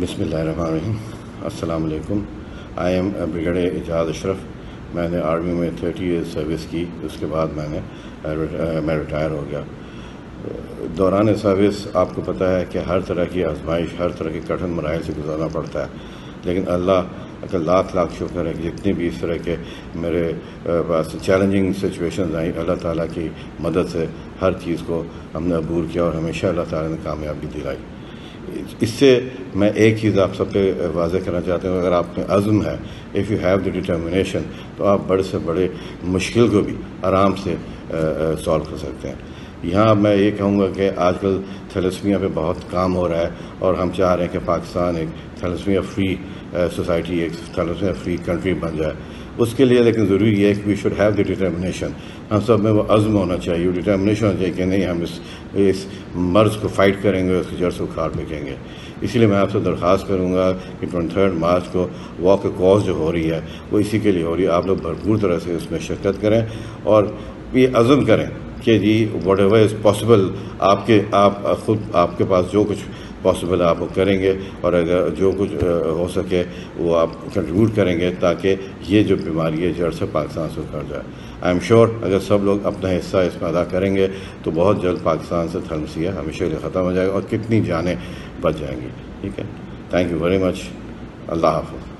بسم اللہ الرحمن الرحیم۔ السلام علیکم۔ آئی ایم بریگیڈ اجاز اشرف میں نے آرمی میں تھرٹی ایئر سروس کی۔ اس کے بعد میں نے uh, uh, میں ریٹائر ہو گیا۔ دوران سروس آپ کو پتہ ہے کہ ہر طرح کی آزمائش، ہر طرح کے کٹھن مراحل سے گزارنا پڑتا ہے۔ لیکن اللہ کا لاکھ لاکھ شکر ہے کہ جتنی بھی اس طرح کے میرے uh, پاس چیلنجنگ سچویشنز آئیں، اللہ تعالیٰ کی مدد سے ہر چیز کو ہم نے عبور کیا اور ہمیشہ اللہ تعالیٰ نے کامیابی دلائی۔ اس سے میں ایک چیز آپ سب پہ واضح کرنا چاہتا ہوں، اگر آپ میں عزم ہے if you have the determination تو آپ بڑے سے بڑے مشکل کو بھی آرام سے سالو کر سکتے ہیں۔ یہاں میں یہ کہوں گا کہ آج کل تھیلسمیا پہ بہت کام ہو رہا ہے، اور ہم چاہ رہے ہیں کہ پاکستان ایک تھیلسمیا فری سوسائٹی ایک تھیلسمیا فری کنٹری بن جائے۔ اس کے لیے لیکن ضروری یہ ہے کہ we should have the determination ہم سب میں وہ عزم ہونا چاہیے ڈیٹرمنیشن ہونا چاہیے کہ نہیں، ہم اس اس مرض کو فائٹ کریں گے، اس کی جڑ سے اکھاڑ پھینکیں گے۔ اسی لیے میں آپ سے درخواست کروں گا کہ ٹوئنٹی تھرڈ مارچ کو واک کاز جو ہو رہی ہے، وہ اسی کے لیے ہو رہی ہے۔ آپ لوگ بھرپور طرح سے اس میں شرکت کریں اور یہ عزم کریں کہ جی واٹ ایور از پاسبل آپ کے، آپ خود، آپ کے پاس جو کچھ پاسبل آپ وہ کریں گے اور اگر جو کچھ ہو سکے وہ آپ کنٹریبیوٹ کریں گے تاکہ یہ جو بیماری ہے جڑ سے پاکستان سے اتر جائے۔ آئی ایم شیور اگر سب لوگ اپنا حصہ اس میں ادا کریں گے تو بہت جلد پاکستان سے تھلمسیا ہمیشہ لیے ختم ہو جائے گا اور کتنی جانیں بچ جائیں گی۔ ٹھیک ہے؟ تھینک یو ویری مچ اللہ حافظ۔